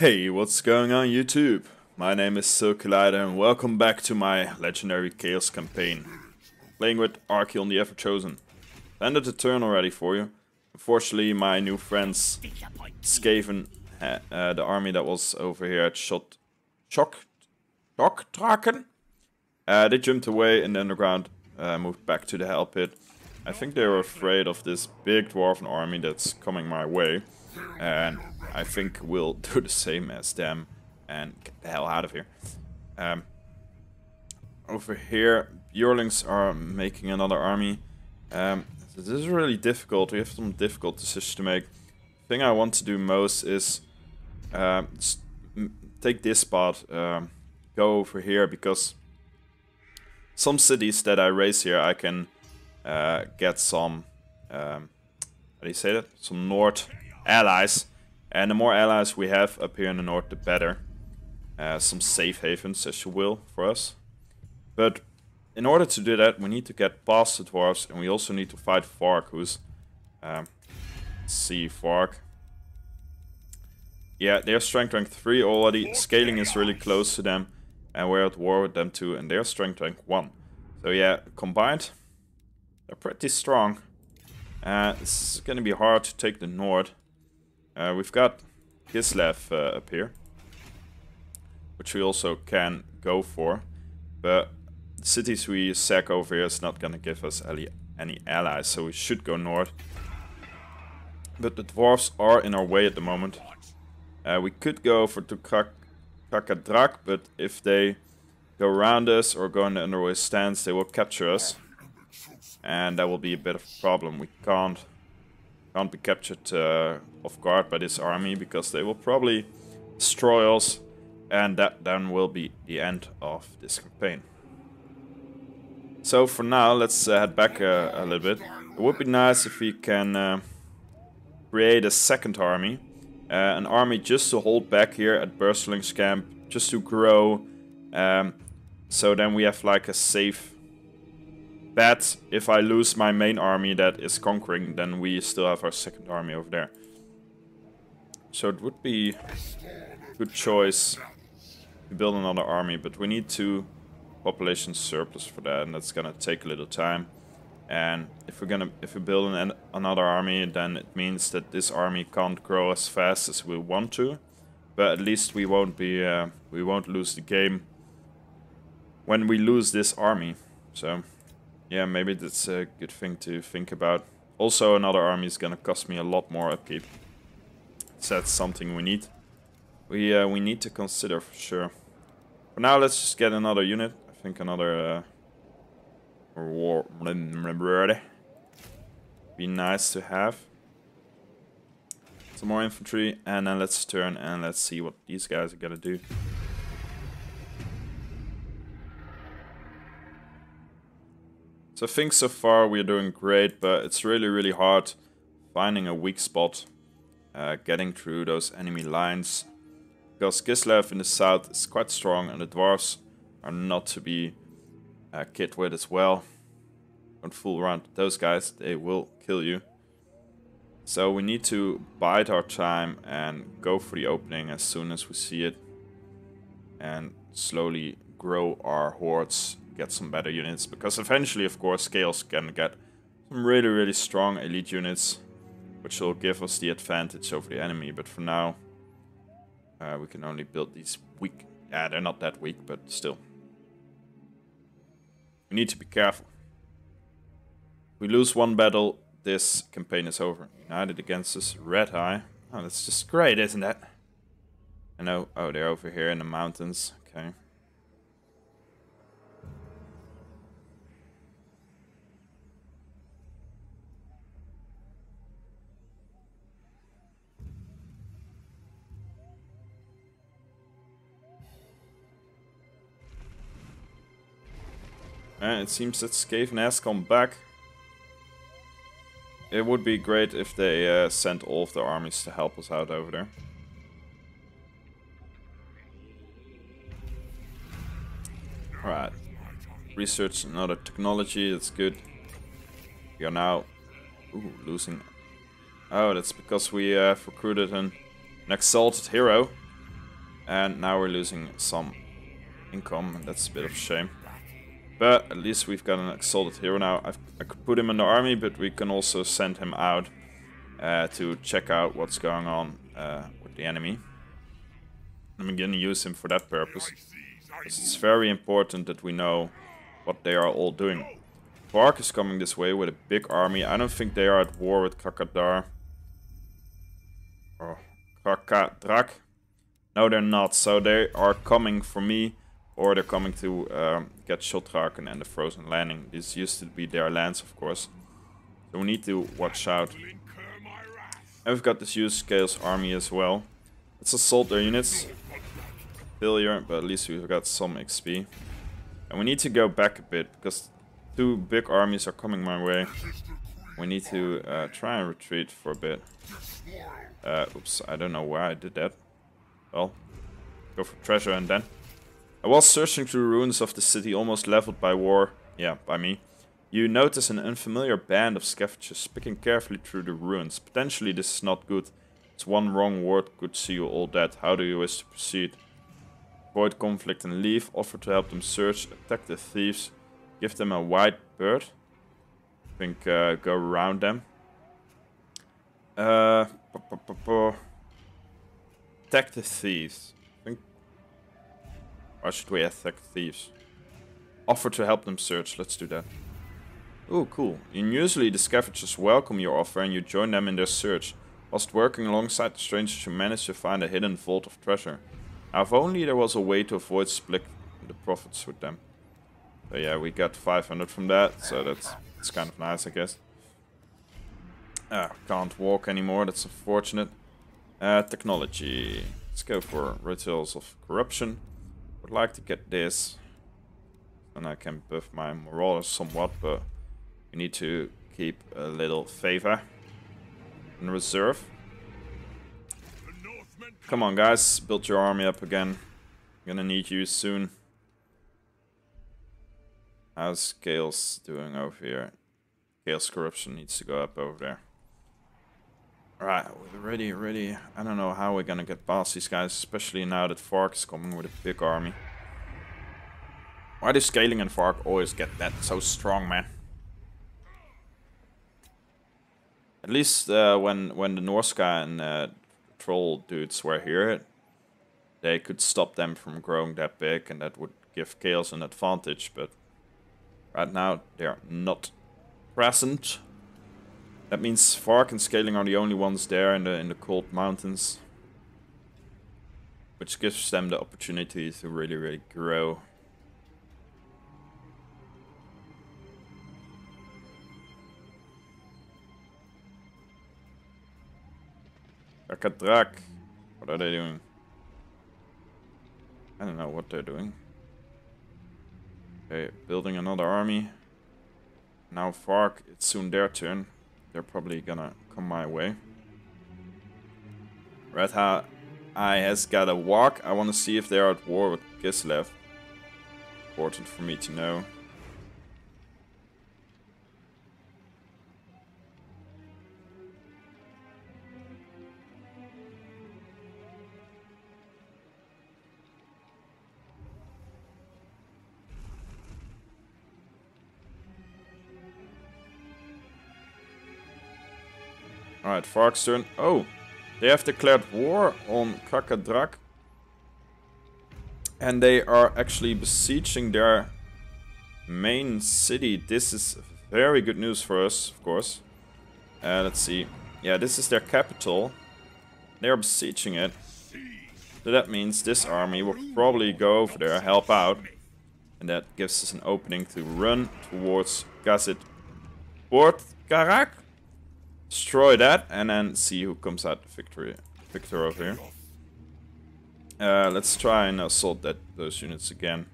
Hey, what's going on YouTube? My name is SulkyLighter and welcome back to my legendary Chaos campaign. Playing with Archaon the Everchosen. Ended the turn already for you. Unfortunately, my new friends, Skaven, uh, uh, the army that was over here at Shot... Shock... Draken? Uh, they jumped away in the underground, uh, moved back to the Hell Pit. I think they were afraid of this big dwarven army that's coming my way. And I think we'll do the same as them and get the hell out of here. Um, over here, Bjorlings are making another army. Um, this is really difficult. We have some difficult decisions to make. The thing I want to do most is uh, take this spot, um, go over here, because some cities that I raise here, I can uh, get some, um, how do you say that? Some Nord allies. And the more allies we have up here in the north, the better. Uh, some safe havens, as you will, for us. But in order to do that, we need to get past the dwarves, and we also need to fight Varg, who's... Um, see, Varg. Yeah, they're strength rank 3 already. Skaeling is really close to them. And we're at war with them too, and they're strength rank 1. So yeah, combined, they're pretty strong. Uh, it's gonna be hard to take the north. Uh, we've got Kislev uh, up here, which we also can go for, but the cities we sack over here is not gonna give us any, any allies, so we should go north. But the dwarves are in our way at the moment. Uh, we could go for Tukakadrak, but if they go around us or go in the underway stance, they will capture us. And that will be a bit of a problem. We can't can't be captured uh, off guard by this army because they will probably destroy us and that then will be the end of this campaign. So for now, let's uh, head back uh, a little bit. It would be nice if we can uh, create a second army. Uh, an army just to hold back here at Burstling's camp, just to grow. Um, so then we have like a safe bet if I lose my main army that is conquering, then we still have our second army over there. So it would be good choice to build another army, but we need two population surplus for that, and that's gonna take a little time. And if we're gonna if we build an, another army, then it means that this army can't grow as fast as we want to. But at least we won't be uh, we won't lose the game when we lose this army. So yeah, maybe that's a good thing to think about. Also, another army is gonna cost me a lot more upkeep. So that's something we need. We uh, we need to consider for sure. For now, let's just get another unit. I think another uh, war be nice to have. Some more infantry, and then let's turn and let's see what these guys are gonna do. So I think so far we're doing great, but it's really, really hard finding a weak spot, uh, getting through those enemy lines. Because Kislev in the south is quite strong and the dwarves are not to be uh, kid with as well. Don't fool around those guys, they will kill you. So we need to bide our time and go for the opening as soon as we see it. And slowly grow our hordes get some better units. Because eventually, of course, Chaos can get some really, really strong elite units. Which will give us the advantage over the enemy. But for now, uh, we can only build these weak. Yeah, they're not that weak, but still. We need to be careful. We lose one battle, this campaign is over. United against us, Red Eye. Oh, that's just great, isn't it? I know. Oh, they're over here in the mountains. Okay. And it seems that Skaven has come back. It would be great if they uh, sent all of their armies to help us out over there. Alright. Research another technology, that's good. We are now ooh, losing. Oh, that's because we uh, recruited an, an exalted hero. And now we're losing some income, that's a bit of a shame. But at least we've got an exalted hero now. I've, i could put him in the army, but we can also send him out uh, to check out what's going on uh, with the enemy. I'm gonna use him for that purpose. It's very important that we know what they are all doing. Varg is coming this way with a big army. I don't think they are at war with Kakadar. Or Kraka Drak. No, they're not. So they are coming for me or they're coming to um, get Sjoktraken and the Frozen Landing. This used to be their lands, of course. So we need to watch out. And we've got this huge Scales army as well. Let's assault their units. Failure, but at least we've got some XP. And we need to go back a bit, because two big armies are coming my way. We need to uh, try and retreat for a bit. Uh, oops, I don't know why I did that. Well, go for treasure and then. I was searching through ruins of the city almost leveled by war. Yeah, by me. You notice an unfamiliar band of scavengers picking carefully through the ruins. Potentially this is not good. It's one wrong word could see you all dead. How do you wish to proceed? Avoid conflict and leave. Offer to help them search. Attack the thieves. Give them a white bird. I think uh, go around them. Uh, Attack the thieves. Or should we attack thieves? Offer to help them search. Let's do that. Oh, cool. Unusually, the scavengers welcome your offer and you join them in their search. Whilst working alongside the strangers, you manage to find a hidden vault of treasure. Now, if only there was a way to avoid split the profits with them. So yeah, we got 500 from that, so that's, that's kind of nice, I guess. Ah, can't walk anymore, that's unfortunate. Uh, technology. Let's go for rituals of corruption would like to get this. And I can buff my morale somewhat, but we need to keep a little favor in reserve. Come on guys, build your army up again. I'm gonna need you soon. How's Gale's doing over here? Gale's corruption needs to go up over there. Alright, we're ready, ready. I don't know how we're gonna get past these guys, especially now that Varg is coming with a big army. Why do Skaeling and Varg always get that so strong, man? At least uh, when when the Norsca and uh, Troll dudes were here, they could stop them from growing that big, and that would give Chaos an advantage, but right now they are not present. That means Varg and Skaeling are the only ones there in the in the cold mountains. Which gives them the opportunity to really, really grow. Akadrak. What are they doing? I don't know what they're doing. Okay, building another army. Now Varg, it's soon their turn. They're probably gonna come my way. Hat Eye has got a walk. I want to see if they are at war with Kislev. Important for me to know. Alright, Varg's turn. Oh, they have declared war on Kraka Drak. And they are actually besieging their main city. This is very good news for us, of course. Uh, let's see. Yeah, this is their capital. They are besieging it. So that means this army will probably go over there, help out. And that gives us an opening to run towards Gazit Port Karak destroy that and then see who comes out victory victor over here. Uh, let's try and assault that those units again.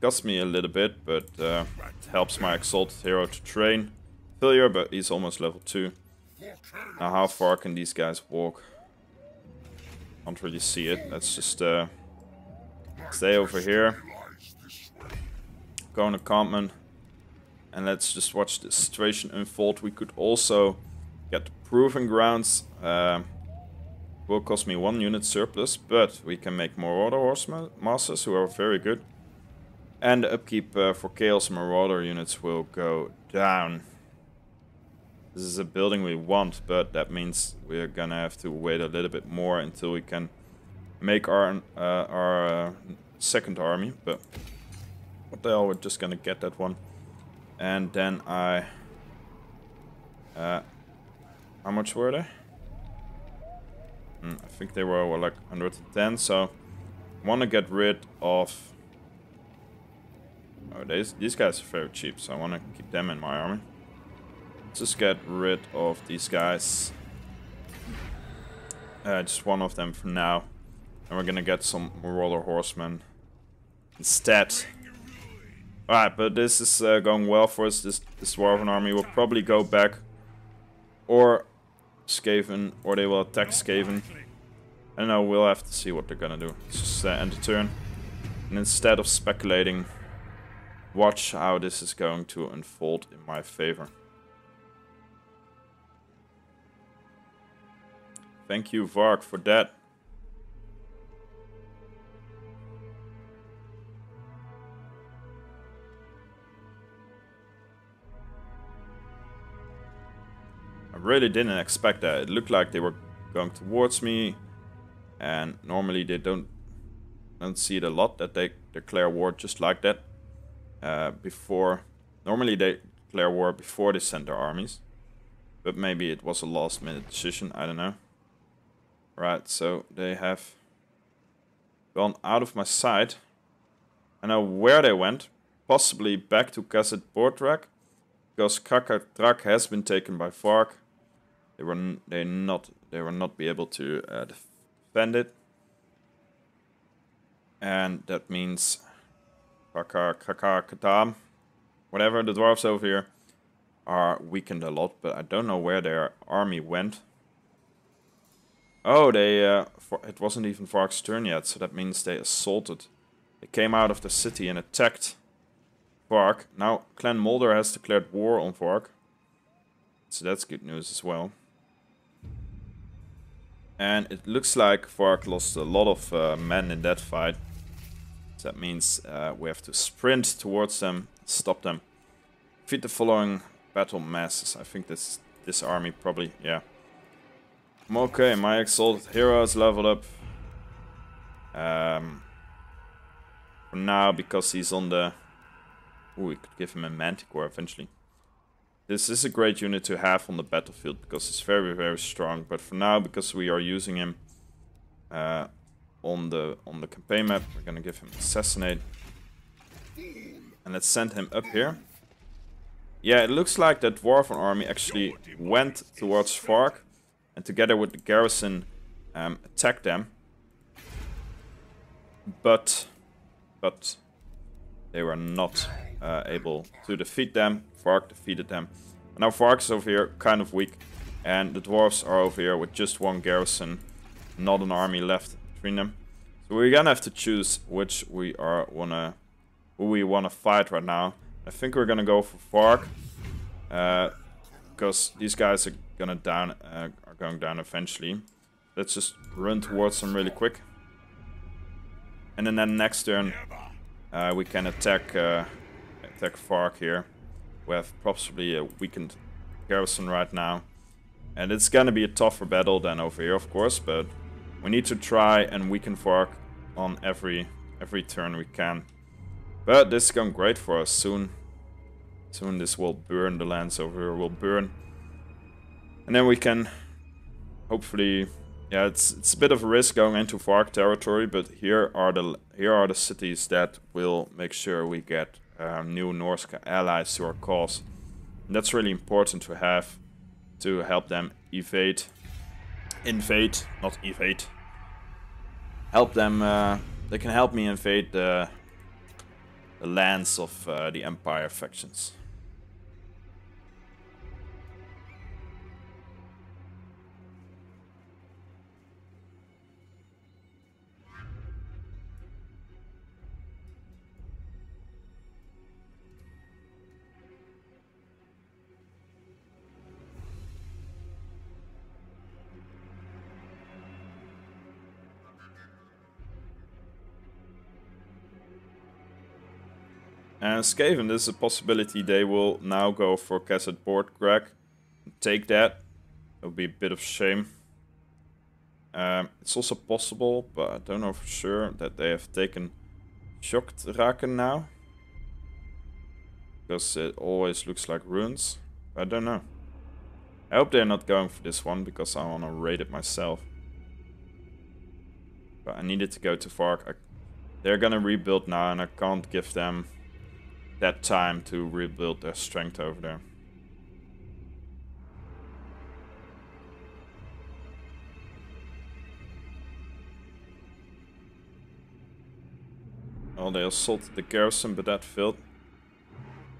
Costs me a little bit, but uh, helps my exalted hero to train. Failure, but he's almost level 2. Now how far can these guys walk? Can't really see it. Let's just uh, stay over here. Go in on encampment. And let's just watch the situation unfold. We could also get Proven grounds. Uh, will cost me one unit surplus, but we can make more Marauder Horse Masters, who are very good. And the upkeep uh, for Chaos Marauder units will go down. This is a building we want, but that means we're gonna have to wait a little bit more until we can make our uh, our uh, second army. But what the hell, we're just gonna get that one. And then I... Uh, how much were they? Mm, I think they were, like 110, so I want to get rid of... Oh, these, these guys are very cheap, so I want to keep them in my army. Just get rid of these guys. Uh, just one of them for now. And we're gonna get some roller horsemen instead. Alright, but this is uh, going well for us. This, this Dwarven army will probably go back. Or Skaven, or they will attack Skaven. Don't know, we'll have to see what they're gonna do. Let's just uh, end the turn. And instead of speculating, watch how this is going to unfold in my favor. Thank you, Varg, for that. Really didn't expect that. It looked like they were going towards me. And normally they don't don't see it a lot that they declare war just like that. Uh, before normally they declare war before they send their armies. But maybe it was a last minute decision, I don't know. Right, so they have gone out of my sight. I know where they went. Possibly back to Khazad Bortrak. Because Khakatrak has been taken by Varg. They were they not they will not be able to uh, defend it, and that means Katam, whatever the dwarves over here are weakened a lot, but I don't know where their army went. Oh, they uh, it wasn't even Varg's turn yet, so that means they assaulted. They came out of the city and attacked Varg. Now Clan Moulder has declared war on Varg, So that's good news as well. And it looks like Varg lost a lot of uh, men in that fight. So that means uh, we have to sprint towards them, stop them. Defeat the following battle masses. I think this this army probably, yeah. Okay, my exalted hero is leveled up. Um, for now, because he's on the... Ooh, we could give him a Manticore eventually. This is a great unit to have on the battlefield because it's very, very strong. But for now, because we are using him uh, on the on the campaign map, we're gonna give him assassinate. And let's send him up here. Yeah, it looks like that Dwarven army actually went towards Varg and together with the garrison um, attacked them. But, but they were not uh, able to defeat them. Varg defeated them. Now Varg's over here, kind of weak. And the dwarves are over here with just one garrison. Not an army left between them. So we're gonna have to choose which we are wanna who we wanna fight right now. I think we're gonna go for Varg. Uh, because these guys are gonna down uh, are going down eventually. Let's just run towards them really quick. And then, then next turn uh, we can attack uh, attack here. We have possibly a weakened garrison right now. And it's gonna be a tougher battle than over here, of course, but we need to try and weaken Varg on every every turn we can. But this is going great for us. Soon, soon this will burn. The lands over here will burn, and then we can hopefully. Yeah, it's it's a bit of a risk going into Varg territory, but here are the here are the cities that will make sure we get uh, new Norse allies to our cause. And that's really important to have to help them evade, invade, not evade. Help them. Uh, they can help me invade the the lands of uh, the Empire factions. And Skaven, this is a possibility they will now go for Cassette Board Greg. Take that. It would be a bit of shame. Um, it's also possible, but I don't know for sure, that they have taken Sjoktraken now. Because it always looks like runes. I don't know. I hope they're not going for this one, because I want to raid it myself. But I needed to go to Varg. I, they're gonna rebuild now, and I can't give them that time to rebuild their strength over there. Well, they assaulted the garrison, but that failed.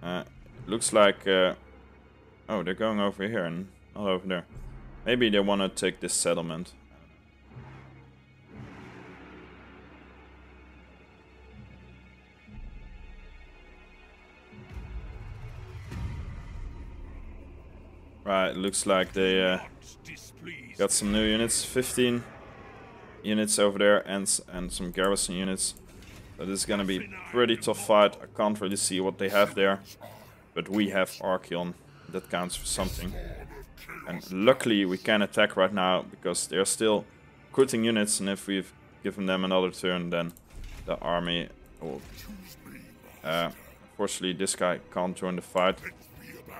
Uh, looks like... Uh, oh, they're going over here and not over there. Maybe they want to take this settlement. Right, looks like they uh, got some new units. 15 units over there and, and some garrison units. So this is gonna be pretty tough fight. I can't really see what they have there. But we have Archaon. That counts for something. And luckily we can attack right now because they're still recruiting units and if we've given them another turn then the army will... Uh, unfortunately this guy can't join the fight.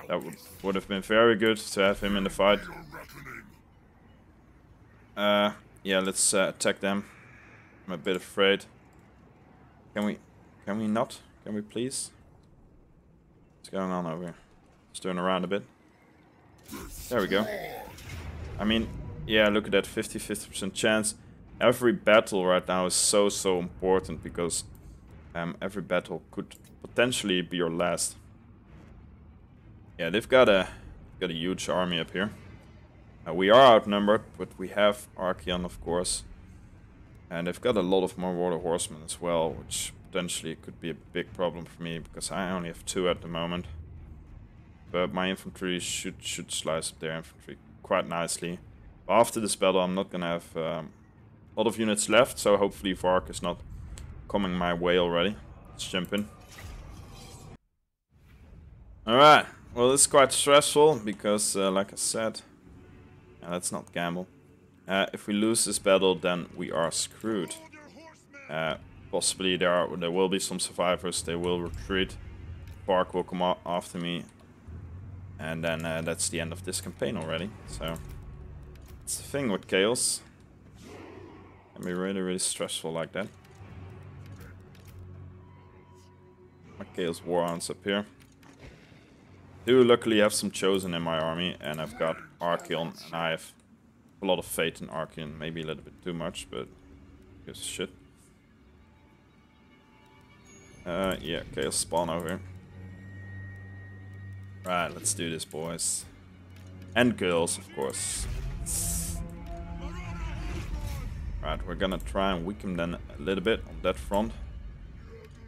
That would, have been very good to have him in the fight. Uh, yeah, let's uh, attack them. I'm a bit afraid. Can we... Can we not? Can we please? What's going on over here? Let's turn around a bit. There we go. I mean, yeah, look at that 50-50% chance. Every battle right now is so, so important because um, every battle could potentially be your last. Yeah, they've got a got a huge army up here. Uh, we are outnumbered, but we have Archaon, of course. And they've got a lot of Marauder Horsemen as well, which potentially could be a big problem for me, because I only have two at the moment. But my infantry should should slice up their infantry quite nicely. But after this battle, I'm not going to have um, a lot of units left, so hopefully Varg is not coming my way already. Let's jump in. Alright, well it's quite stressful, because uh, like I said, yeah, let's not gamble. Uh, if we lose this battle, then we are screwed. Uh, possibly there are there will be some survivors. They will retreat. Varg will come after me, and then uh, that's the end of this campaign already. So it's the thing with chaos. Can be really really stressful like that. My chaos warhounds up here. Do luckily have some chosen in my army, and I've got Archaon, and I have a lot of faith in Archaon, maybe a little bit too much, but gives shit. Uh, yeah, okay, I'll spawn over. Right, let's do this, boys. And girls, of course. Right, we're gonna try and weaken them a little bit on that front.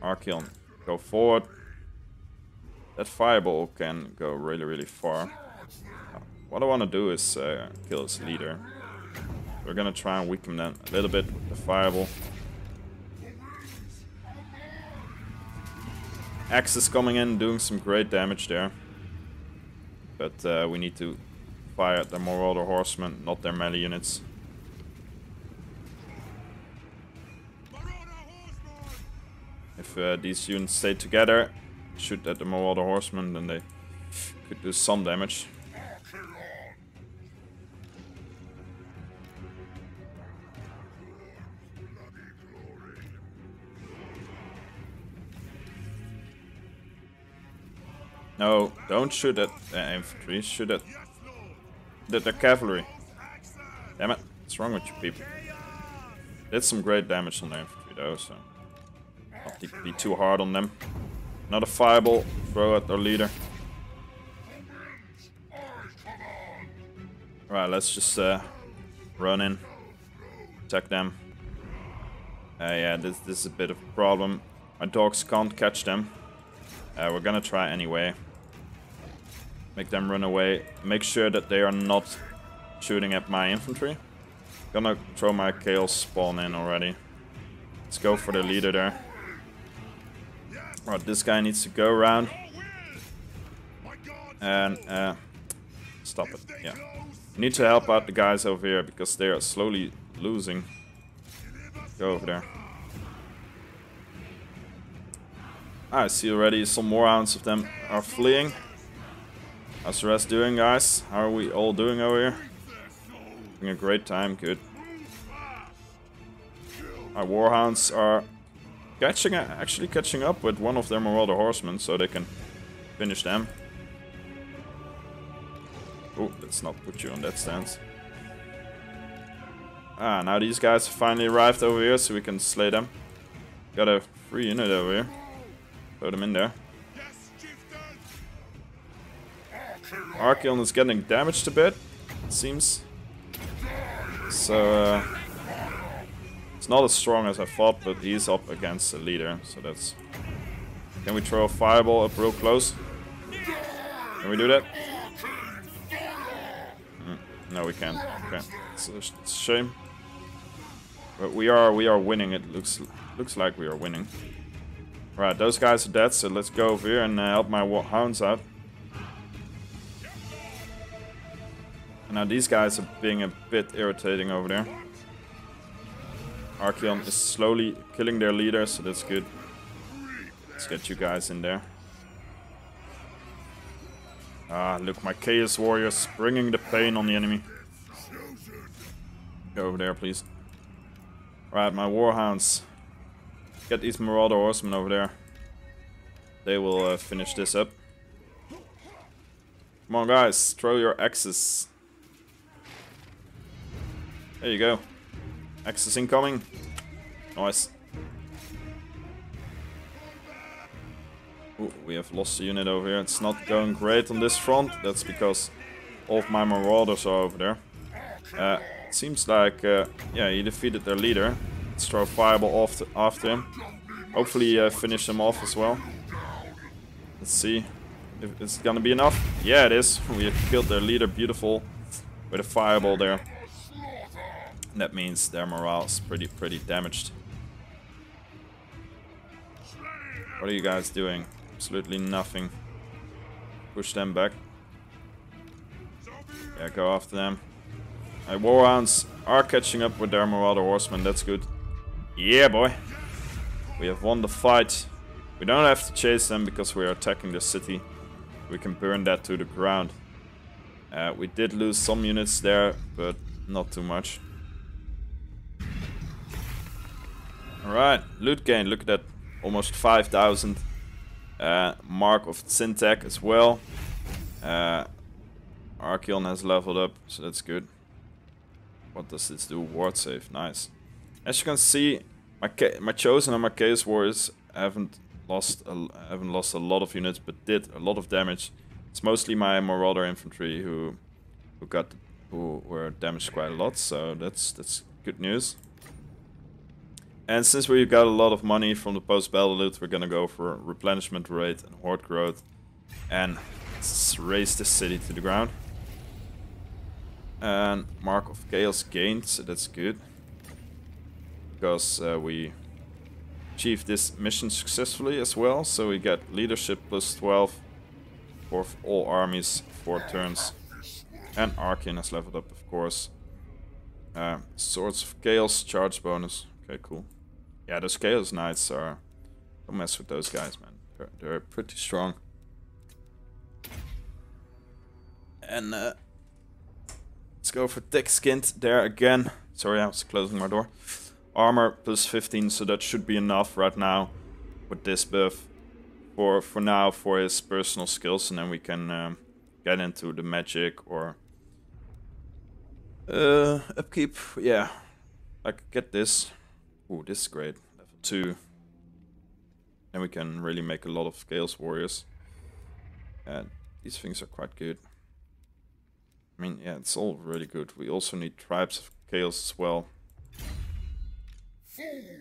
Archaon, go forward. That fireball can go really, really far. What I want to do is uh, kill his leader. We're gonna try and weaken them a little bit with the fireball. Axe is coming in, doing some great damage there. But uh, we need to fire at the Marauder Horsemen, not their melee units. If uh, these units stay together, shoot at the Marauder Horsemen, then they could do some damage. No, don't shoot at the infantry, shoot at the, the cavalry. Damn it, what's wrong with you people? Did some great damage on the infantry though, so not be too hard on them. Another fireball, throw at their leader. Right, let's just uh, run in, attack them. Uh, yeah, this, this is a bit of a problem. My dogs can't catch them. Uh, we're gonna try anyway. Make them run away. Make sure that they are not shooting at my infantry. Gonna throw my Chaos Spawn in already. Let's go for the leader there. Right, this guy needs to go around. And, uh, stop it, yeah. We need to help out the guys over here because they are slowly losing. Go over there. I see already some more ounce of them are fleeing. How's the rest doing, guys? How are we all doing over here? Having a great time, good. Our warhounds are catching, actually catching up with one of their Marauder horsemen, so they can finish them. Oh, let's not put you on that stance. Ah, now these guys finally arrived over here, so we can slay them. Got a free unit over here. Throw them in there. Archaon is getting damaged a bit, it seems. So, uh, it's not as strong as I thought, but he's up against the leader, so that's... Can we throw a fireball up real close? Can we do that? Mm, no, we can't. Okay, it's a, it's a shame. But we are we are winning. It looks looks like we are winning. Right, those guys are dead, so let's go over here and uh, help my hounds out. Now these guys are being a bit irritating over there. Archaon is slowly killing their leader, so that's good. Let's get you guys in there. Ah, look, my Chaos Warriors bringing the pain on the enemy. Go over there, please. Right, my Warhounds Get these Marauder Horsemen over there. They will uh, finish this up. Come on, guys. Throw your axes. There you go. Axes incoming. Nice. Ooh, we have lost a unit over here. It's not going great on this front. That's because all of my Marauders are over there. Uh, it seems like, uh, yeah, he defeated their leader. Let's throw a fireball after, after him. Hopefully uh, finish him off as well. Let's see if it's gonna be enough. Yeah, it is. We have killed their leader, beautiful, with a fireball there. That means their morale is pretty, pretty damaged. What are you guys doing? Absolutely nothing. Push them back. Yeah, go after them. My warhounds are catching up with their marauder horsemen, that's good. Yeah, boy. We have won the fight. We don't have to chase them because we are attacking the city. We can burn that to the ground. Uh, we did lose some units there, but not too much. Alright, loot gain. Look at that. Almost 5,000. Uh, Mark of Tzeentch as well. Uh, Archaon has leveled up, so that's good. What does this do? Ward save. Nice. As you can see, my my chosen and my chaos warriors haven't lost a, haven't lost a lot of units, but did a lot of damage. It's mostly my marauder infantry who who got who were damaged quite a lot, so that's that's good news. And since we've got a lot of money from the post-battle loot, we're gonna go for replenishment rate and horde growth, and raise the city to the ground. And Mark of Chaos gained, so that's good because uh, we achieved this mission successfully as well. So we get leadership plus 12 for all armies, 4 turns. And Archaon has leveled up, of course. Uh, Swords of Chaos, charge bonus. Okay, cool. Yeah, those Chaos Knights are... Don't mess with those guys, man. They're, they're pretty strong. And uh, let's go for thick skinned there again. Sorry, I was closing my door. Armor plus 15, so that should be enough right now with this buff. For, for now, for his personal skills, and then we can um, get into the magic or uh, upkeep. Yeah, I could get this. Ooh, this is great. Level 2. And we can really make a lot of Chaos Warriors. And these things are quite good. I mean, yeah, it's all really good. We also need Tribes of Chaos as well.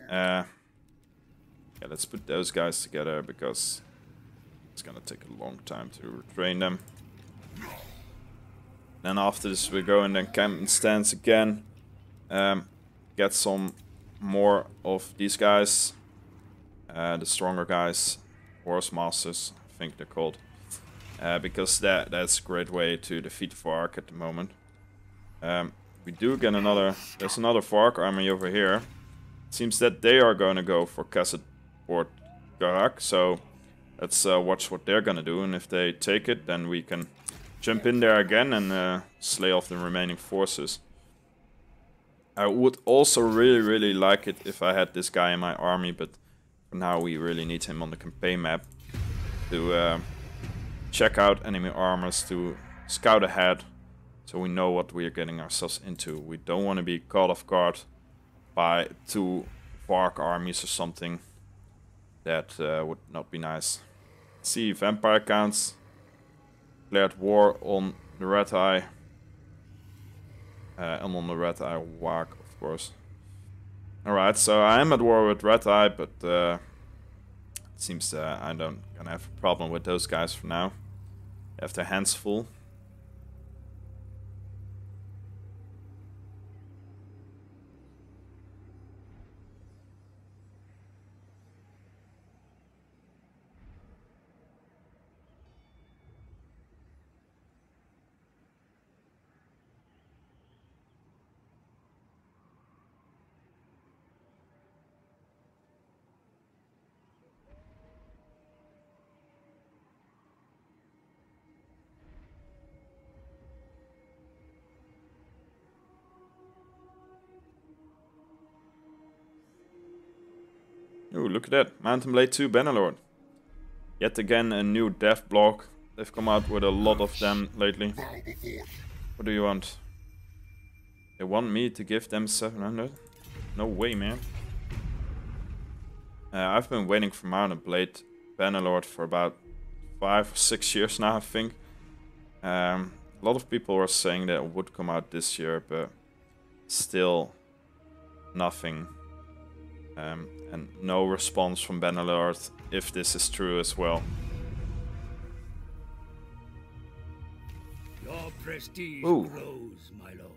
Uh, yeah, let's put those guys together because it's gonna take a long time to train them. Then after this we go and then camp and stance again. Um, get some more of these guys. Uh, the stronger guys. Horse Masters, I think they're called. Uh, because that that's a great way to defeat Varg at the moment. Um, we do get another... There's another Varg army over here. Seems that they are going to go for Kasset Port Garak, so let's uh, watch what they're going to do. And if they take it, then we can jump in there again and uh, slay off the remaining forces. I would also really, really like it if I had this guy in my army, but now we really need him on the campaign map to uh, check out enemy armors, to scout ahead, so we know what we are getting ourselves into. We don't want to be caught off guard by two Varg armies or something. That uh, would not be nice. See, vampire counts declared war on the Red Eye. Uh, on the Red Eye Warg, of course. Alright, so I am at war with Red Eye, but uh, it seems uh, I don't gonna have a problem with those guys for now. They have their hands full. That. Mount and Blade 2 Bannerlord. Yet again a new dev blog. They've come out with a lot of them lately. What do you want? They want me to give them 700? No way, man. Uh, I've been waiting for Mount and Blade Bannerlord for about five or six years now, I think. Um, a lot of people were saying that it would come out this year, but still nothing. Um, and no response from Bannerlord if this is true as well. Your prestige Ooh. grows, my lord.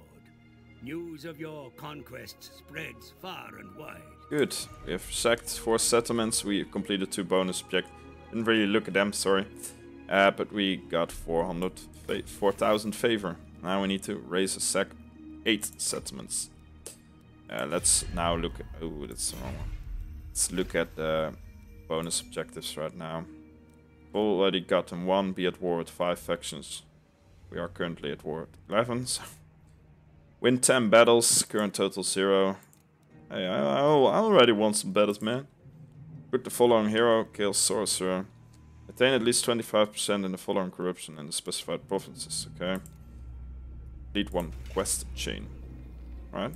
News of your conquests spreads far and wide. Good. We have sacked four settlements. We completed two bonus objects. Didn't really look at them, sorry. Uh, but we got 400, 4,000 favor. Now we need to raise a sack eight settlements. Uh, let's now look. Oh, that's the wrong one. Let's look at the bonus objectives right now. Already gotten one, be at war with five factions. We are currently at war with 11. So. Win 10 battles, current total zero. Hey, I, I, already won some battles, man. Put the following hero, kill sorcerer. Attain at least 25% in the following corruption in the specified provinces, okay? Lead one quest chain. Alright.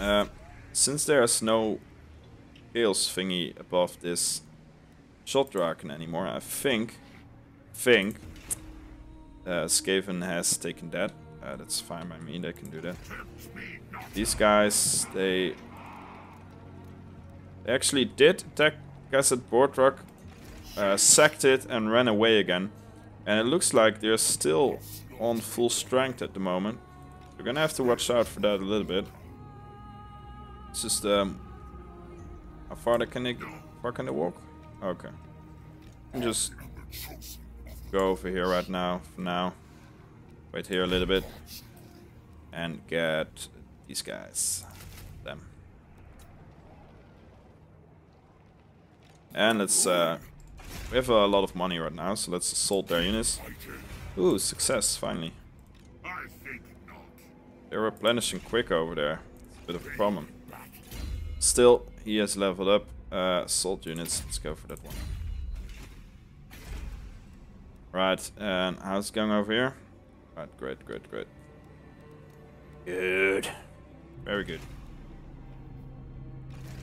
Uh, since there's no chaos thingy above this shot dragon anymore, I think, think, uh, Skaven has taken that. Uh, that's fine by me, they can do that. These guys, they, actually did attack Kasset Bortrak, uh, sacked it and ran away again. And it looks like they're still on full strength at the moment. We're gonna have to watch out for that a little bit. It's just um, how far can they far can they walk? Okay, and just go over here right now. For now, wait here a little bit and get these guys, them, and let's. Uh, we have a lot of money right now, so let's assault their units. Ooh, success finally. They're replenishing quick over there. It's a bit of a problem. Still, he has leveled up. Uh, assault units, let's go for that one. Right, and how's it going over here? Right, great, great, great. Good. Very good.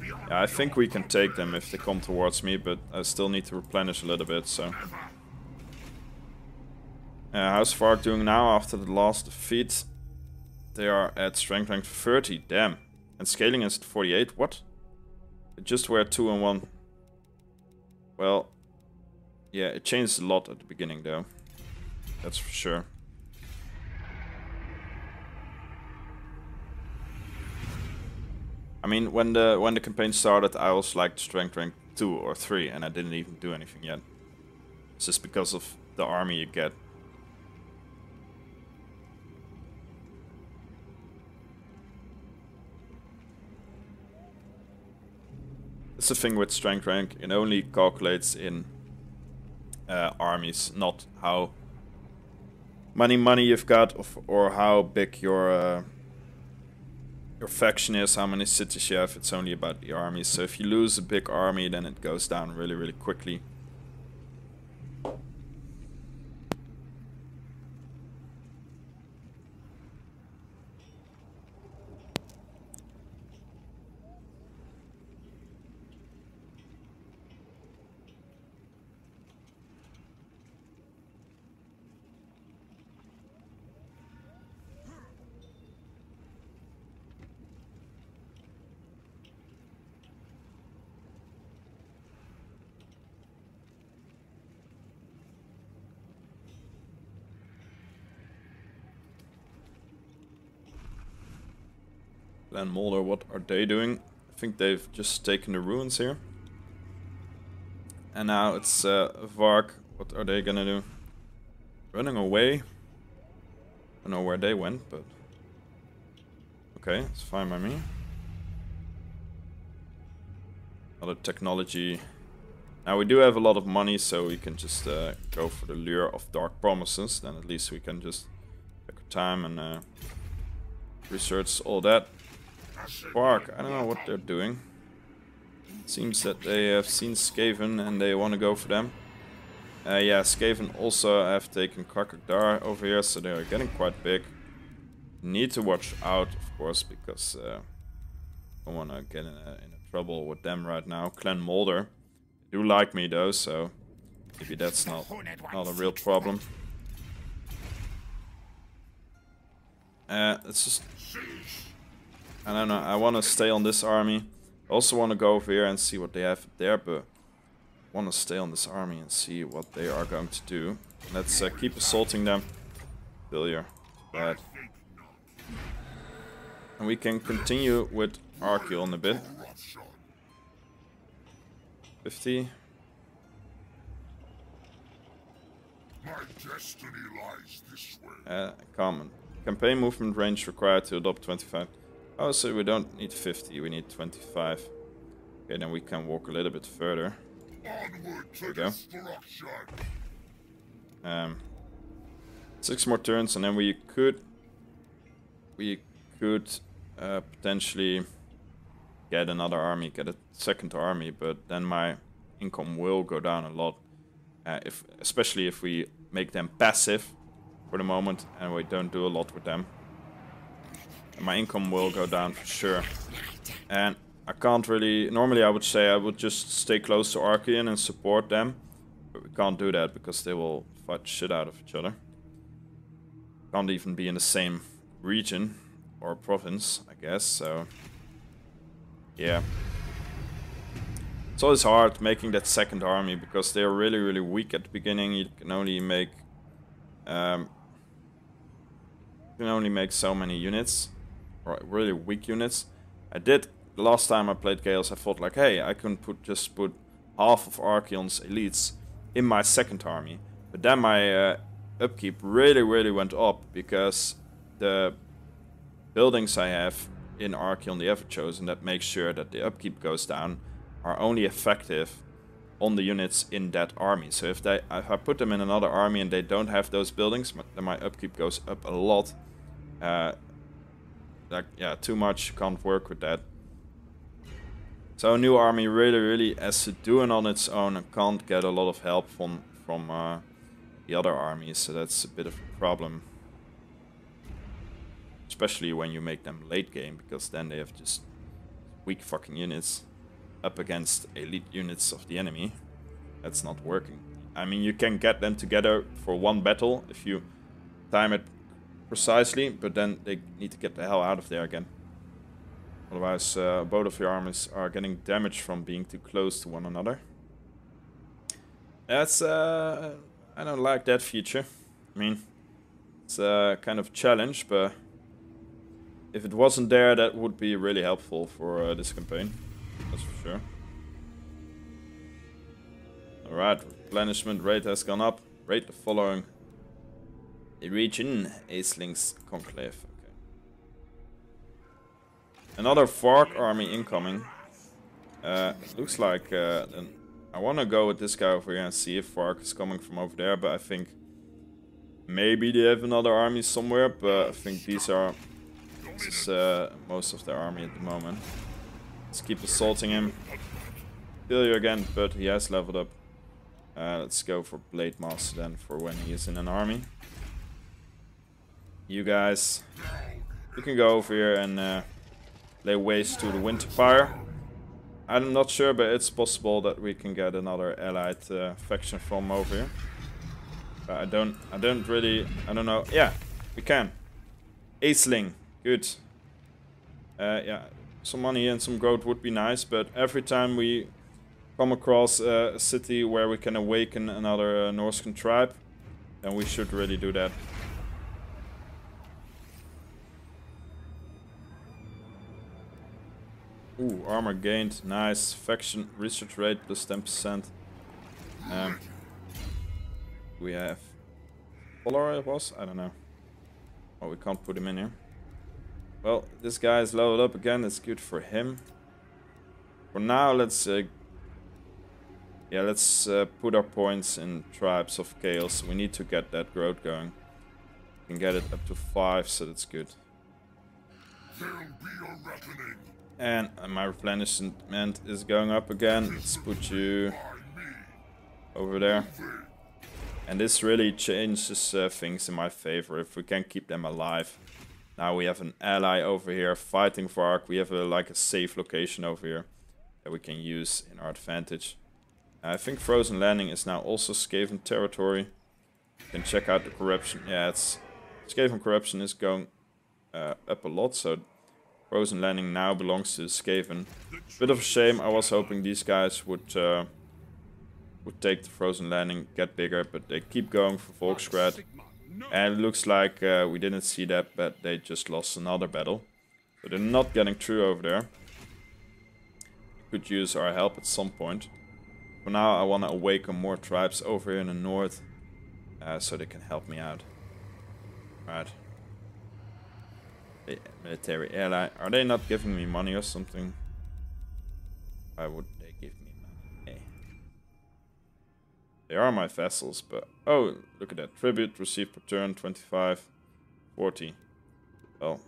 Yeah, I think we can take them if they come towards me, but I still need to replenish a little bit, so... Uh, how's Varg doing now after the last defeat? They are at strength rank 30, damn. And Skaeling is at 48, what? It just were 2 and 1. Well, yeah, it changed a lot at the beginning though. That's for sure. I mean, when the when the campaign started, I was like strength rank two or three, and I didn't even do anything yet. It's just because of the army you get. It's the thing with strength rank, it only calculates in uh, armies, not how many money you've got or how big your uh, your faction is, how many cities you have. It's only about the army. So if you lose a big army, then it goes down really, really quickly. Clan Moulder, what are they doing? I think they've just taken the ruins here. And now it's uh, Varg. What are they gonna do? Running away? I don't know where they went, but... Okay, it's fine by me. Other technology. Now we do have a lot of money, so we can just uh, go for the lure of Dark Promises. Then at least we can just take our time and uh, research all that. Quark, I don't know what they're doing. Seems that they have seen Skaven and they want to go for them. Uh, yeah, Skaven also have taken Kraka Drak over here, so they're getting quite big. Need to watch out, of course, because uh, I don't want to get in, in trouble with them right now. Clan Moulder do like me though, so maybe that's not, not a real problem. Uh, let's just I don't know, I want to stay on this army. Also want to go over here and see what they have there, but want to stay on this army and see what they are going to do. Let's uh, keep assaulting them. Failure. Bad. And we can continue with Archaon a bit. 50. My destiny lies this way. Uh, common. Campaign movement range required to adopt 25. Oh, so we don't need 50, we need 25. Okay, then we can walk a little bit further. There we go. Um, six more turns, and then we could... We could uh, potentially get another army, get a second army, but then my income will go down a lot. Uh, if Especially if we make them passive for the moment, and we don't do a lot with them my income will go down for sure. And I can't really... Normally I would say I would just stay close to Archaon and support them. But we can't do that because they will fight shit out of each other. Can't even be in the same region or province, I guess, so... Yeah. It's always hard making that second army because they're really, really weak at the beginning. You can only make... Um, you can only make so many units really weak units. I did, last time I played Chaos, I thought like, hey, I can put just put half of Archaon's elites in my second army. But then my uh, upkeep really, really went up because the buildings I have in Archaon the Everchosen that make sure that the upkeep goes down are only effective on the units in that army. So if they if I put them in another army and they don't have those buildings, then my upkeep goes up a lot. Uh, like yeah, too much can't work with that. So new army really, really to do it on its own and can't get a lot of help from from uh, the other armies. So that's a bit of a problem, especially when you make them late game, because then they have just weak fucking units up against elite units of the enemy. That's not working. I mean, you can get them together for one battle if you time it precisely, but then they need to get the hell out of there again. Otherwise, uh, both of your armies are getting damaged from being too close to one another. That's, uh, I don't like that feature. I mean, it's a kind of challenge, but if it wasn't there, that would be really helpful for uh, this campaign. That's for sure. Alright, replenishment rate has gone up. Rate the following region, Aesling's Conclave. Okay. Another Varg army incoming. Uh, looks like uh, I want to go with this guy over here and see if Varg is coming from over there, but I think maybe they have another army somewhere, but I think these are this is uh, most of their army at the moment. Let's keep assaulting him. Kill you again, but he has leveled up. Uh, let's go for Blade Master then for when he is in an army. You guys, you can go over here and uh, lay waste to the winter fire. I'm not sure, but it's possible that we can get another allied uh, faction from over here. But I don't, I don't really, I don't know. Yeah, we can. Aesling, good. Uh, yeah, some money and some growth would be nice, but every time we come across a city where we can awaken another uh, tribe, then we should really do that. Ooh, armor gained, nice. Faction research rate plus 10%. Um, we have Polar it was? I don't know. Oh, we can't put him in here. Well, this guy is leveled up again, that's good for him. For now, let's uh, yeah, let's uh, put our points in Tribes of Chaos. We need to get that growth going. We can get it up to 5, so that's good. And my replenishment is going up again. Let's put you over there. And this really changes uh, things in my favor if we can keep them alive. Now we have an ally over here fighting for Varg. We have a, like a safe location over here that we can use in our advantage. I think Frozen Landing is now also Skaven territory. You can check out the corruption. Yeah, it's Skaven corruption is going uh, up a lot, so Frozen Landing now belongs to Skaven. Bit of a shame. I was hoping these guys would uh, would take the Frozen Landing, get bigger, but they keep going for Volksgrad. And it looks like uh, we didn't see that, but they just lost another battle. So they're not getting through over there. Could use our help at some point. For now, I want to awaken more tribes over here in the north, uh, so they can help me out. Right. Military ally. Are they not giving me money or something? Why would they give me money? They are my vassals, but... Oh, look at that. Tribute received per turn, 25, 40. Well,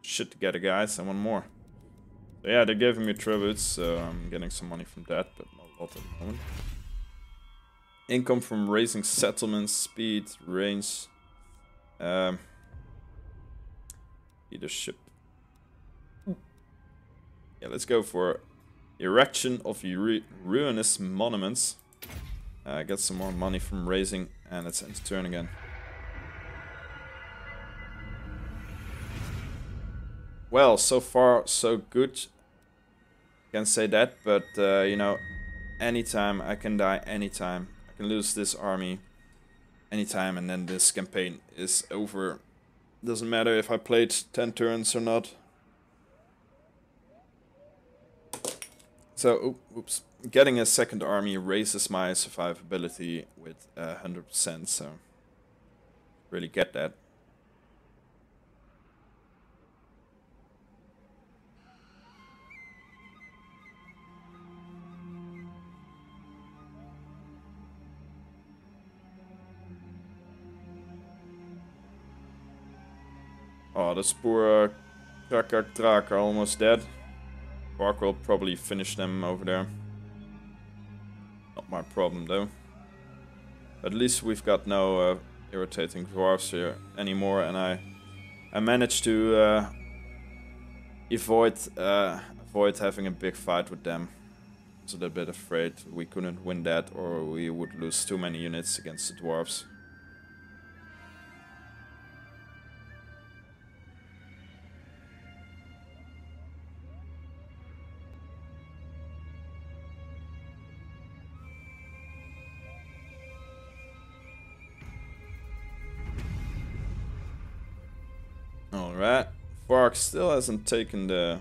shit together, guys. I want more. So yeah, they're giving me tributes, so I'm getting some money from that, but not a lot at the moment. Income from raising settlements, speed, range, um, leadership. Yeah, let's go for erection of ru ruinous monuments. Uh, get some more money from raising, and it's end turn again. Well, so far so good. Can say that, but uh, you know, anytime. I can die anytime. I can lose this army anytime and then this campaign is over. Doesn't matter if I played 10 turns or not. So, oops. Getting a second army raises my survivability with 100%, uh, so really get that. Oh, this poor Kraka Drak are almost dead. Varg will probably finish them over there. Not my problem though. At least we've got no uh, irritating dwarves here anymore, and I I managed to uh, avoid uh, avoid having a big fight with them. I was a little bit afraid we couldn't win that, or we would lose too many units against the dwarves. Still hasn't taken the,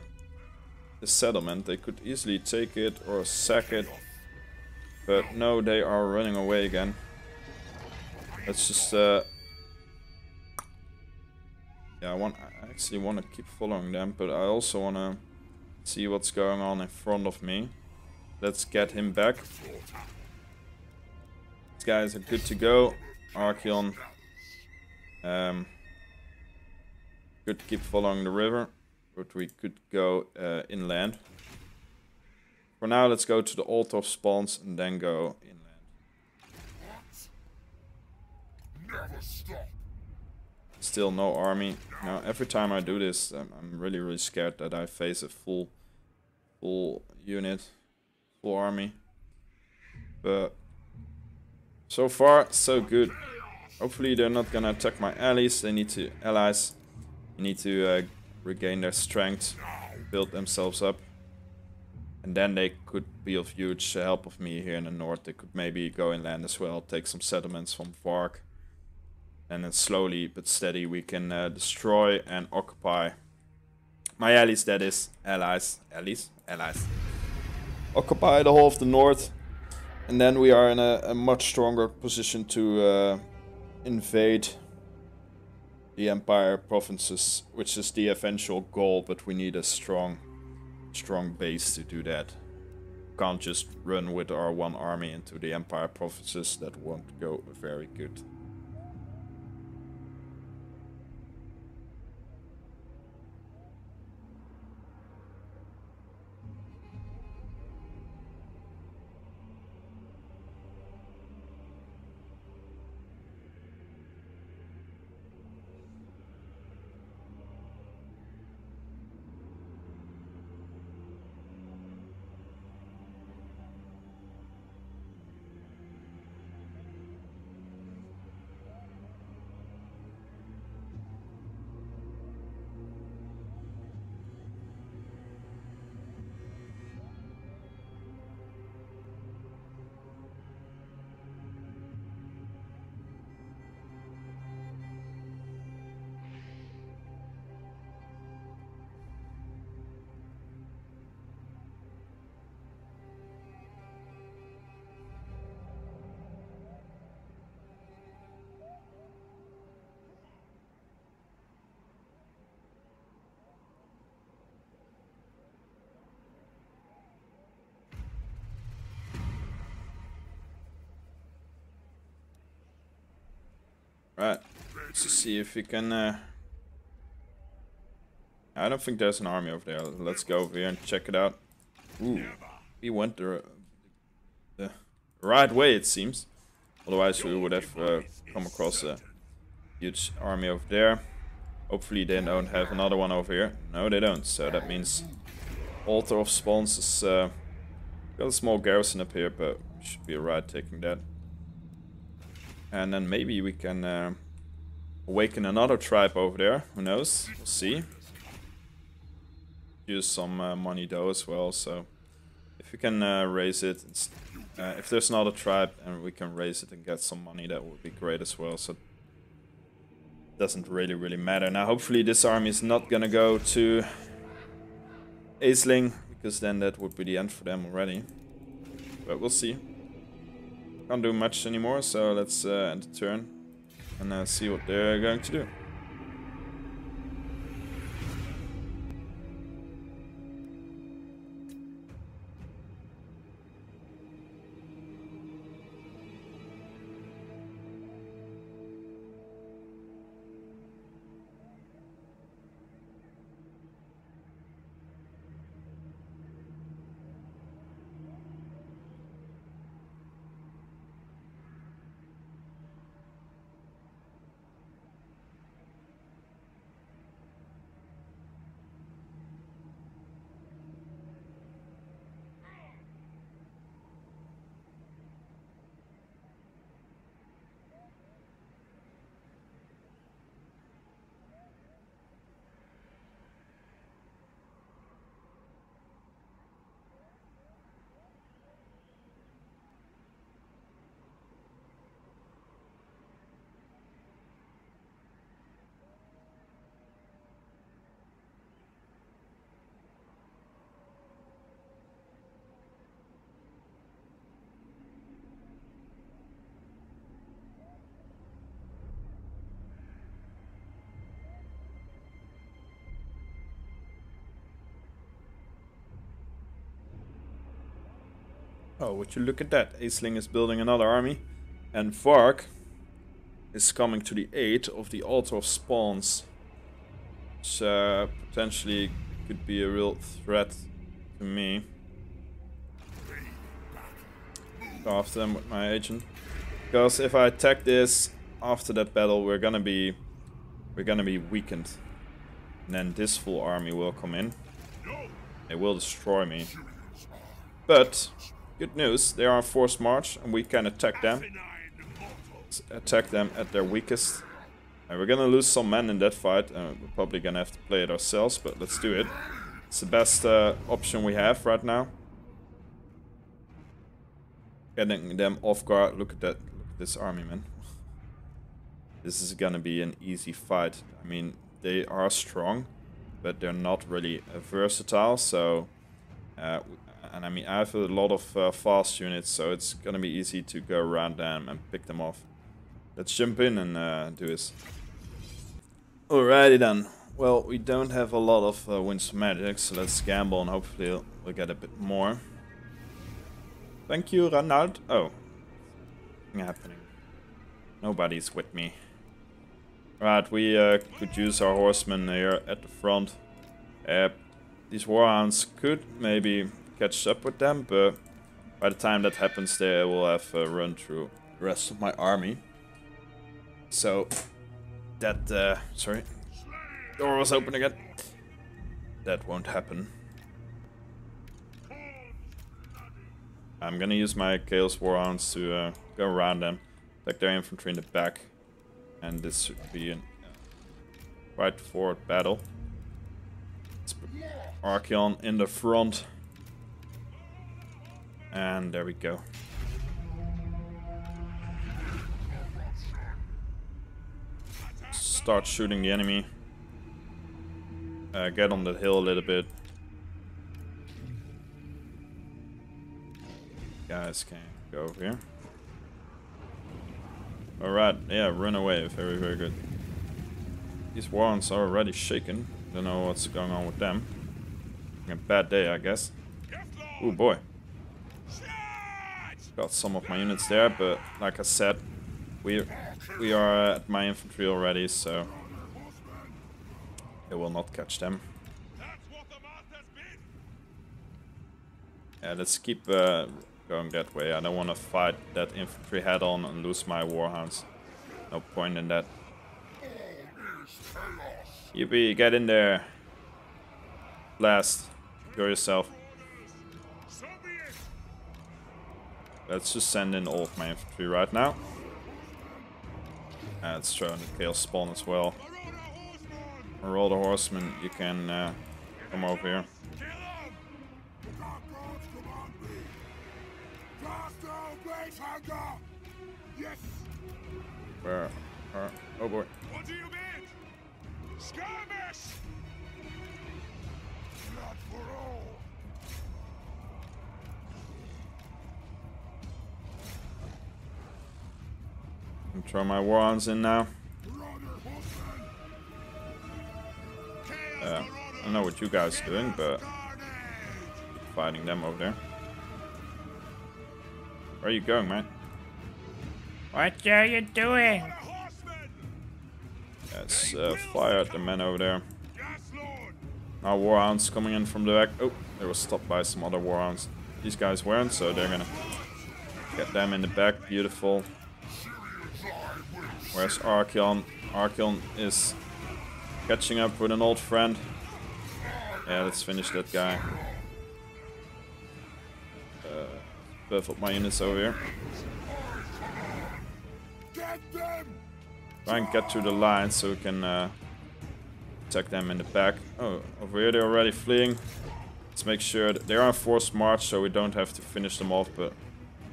the settlement. They could easily take it or sack it. But no, they are running away again. Let's just... Uh... Yeah, I, want, I actually want to keep following them, but I also want to see what's going on in front of me. Let's get him back. These guys are good to go. Archaon. Um, could keep following the river, but we could go uh, inland. For now, let's go to the altar spawns and then go inland. Still no army. Now, every time I do this, I'm, I'm really, really scared that I face a full, full unit, full army. But so far, so good. Hopefully, they're not gonna attack my allies. They need to allies. Need to uh, regain their strength, build themselves up. And then they could be of huge help of me here in the north. They could maybe go inland as well, take some settlements from Varg. And then slowly but steady we can uh, destroy and occupy my allies, that is. Allies. Allies? Allies. Occupy the whole of the north. And then we are in a, a much stronger position to uh, invade the Empire provinces, which is the eventual goal, but we need a strong strong base to do that. Can't just run with our one army into the Empire provinces, that won't go very good. Let's see if we can... Uh... I don't think there's an army over there. Let's go over here and check it out. Ooh. We went the, the right way, it seems. Otherwise we would have uh, come across a huge army over there. Hopefully they don't have another one over here. No, they don't. So that means Altar of Spawns is... Uh, got a small garrison up here, but should be alright taking that. And then maybe we can uh, awaken another tribe over there. Who knows? We'll see. Use some uh, money though as well. So if we can uh, raise it, uh, if there's another tribe and we can raise it and get some money, that would be great as well. So doesn't really really matter. Now hopefully this army is not gonna go to Aesling because then that would be the end for them already. But we'll see. Can't do much anymore, so let's uh, end the turn and uh, see what they're going to do. Oh, would you look at that? Aesling is building another army. And Varg is coming to the aid of the Altar of Spawns. Uh, potentially could be a real threat to me. Go after them with my agent. Because if I attack this after that battle, we're gonna be we're gonna be weakened. And then this full army will come in. They will destroy me. But Good news, they are on forced march and we can attack them. Attack them at their weakest. And we're gonna lose some men in that fight and we're probably gonna have to play it ourselves, but let's do it. It's the best uh, option we have right now. Getting them off guard. Look at that. Look at this army, man. This is gonna be an easy fight. I mean, they are strong, but they're not really versatile, so uh, and I mean I have a lot of uh, fast units, so it's gonna be easy to go around them and pick them off. Let's jump in and uh, do this. Alrighty then. Well, we don't have a lot of uh, Winds Magic, so let's gamble and hopefully we'll get a bit more. Thank you, Ronald. Oh. Nothing happening. Nobody's with me. Right, we uh, could use our horsemen here at the front. Uh, these warhounds could maybe catch up with them, but by the time that happens they will have uh, run through the rest of my army. So that, uh, sorry, door was open again. That won't happen. I'm gonna use my Chaos Warhounds to uh, go around them, attack their infantry in the back, and this should be a quite forward battle. Archaon in the front. And there we go. Start shooting the enemy. Uh, get on the hill a little bit. Guys can go over here. Alright, yeah, run away. Very, very good. These warrants are already shaken. Don't know what's going on with them. A bad day, I guess. Oh boy. Got some of my units there, but like I said, we we are at my infantry already, so it will not catch them. Yeah, let's keep uh, going that way. I don't want to fight that infantry head on and lose my warhounds. No point in that. Yippee, get in there. Blast. Go yourself. Let's just send in all of my infantry right now. And let's throw in the Chaos Spawn as well. Marauder Horseman, you can uh, come over here. Where? Where? Oh boy. I'm throw my warhounds in now. Uh, I don't know what you guys are doing, but fighting them over there. Where are you going, man? What are you doing? Let's uh, fire at the men over there. Now warhounds coming in from the back. Oh, they were stopped by some other warhounds. These guys weren't, so they're gonna get them in the back. Beautiful. Where's Archaon? Archaon is catching up with an old friend. Yeah, let's finish that guy. Uh, buff up my units over here. Try and get to the line so we can uh, attack them in the back. Oh, over here they're already fleeing. Let's make sure that they're on forced march so we don't have to finish them off, but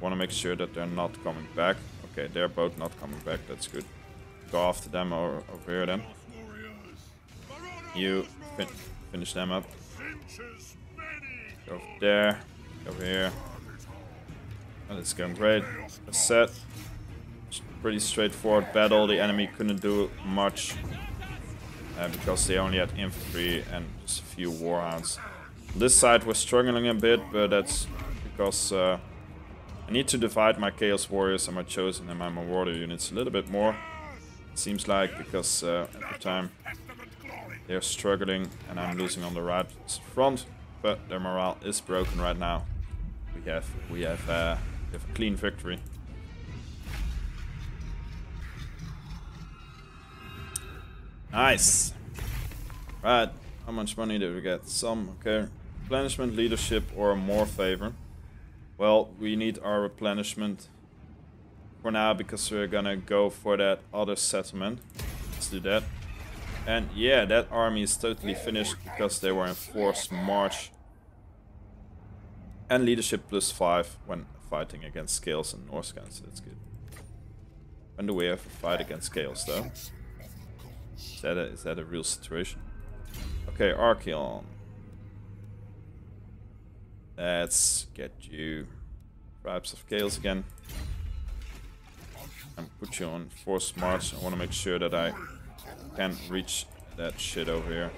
want to make sure that they're not coming back. Okay, they're both not coming back. That's good. Go after them or over here then. You fin finish them up. Go over there. Over here. And it's going great. A set. Pretty straightforward battle. The enemy couldn't do much. Uh, because they only had infantry and just a few warhounds. This side was struggling a bit, but that's because uh, I need to divide my Chaos Warriors and my Chosen and my Marauder units a little bit more. Seems like because uh, the time they're struggling and I'm losing on the right front, but their morale is broken right now. We have we have, uh, we have a clean victory. Nice. Right, how much money did we get? Some, okay. Replenishment, leadership, or more favor. Well, we need our replenishment for now because we're gonna go for that other settlement. Let's do that. And yeah, that army is totally finished because they were in forced march. And leadership plus 5 when fighting against Scales and Norscan, so that's good. When do we have a fight against Scales though? Is that a, is that a real situation? Okay, Archaon. Let's get you Tribes of Chaos again. And put you on Force March. I want to make sure that I can reach that shit over here.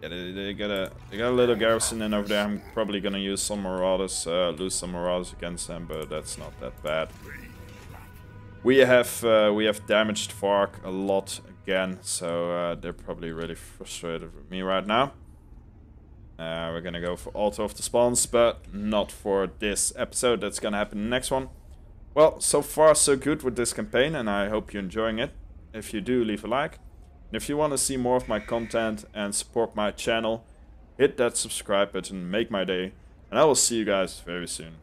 Yeah, they, they, got a they got a little garrison in over there. I'm probably gonna use some marauders, uh, lose some marauders against them, but that's not that bad. We have uh, we have damaged Varg a lot again, so uh, they're probably really frustrated with me right now. Uh, we're gonna go for Altar of the Spawns, but not for this episode. That's gonna happen in the next one. Well, so far so good with this campaign, and I hope you're enjoying it. If you do, leave a like. And if you want to see more of my content and support my channel, hit that subscribe button, make my day, and I will see you guys very soon.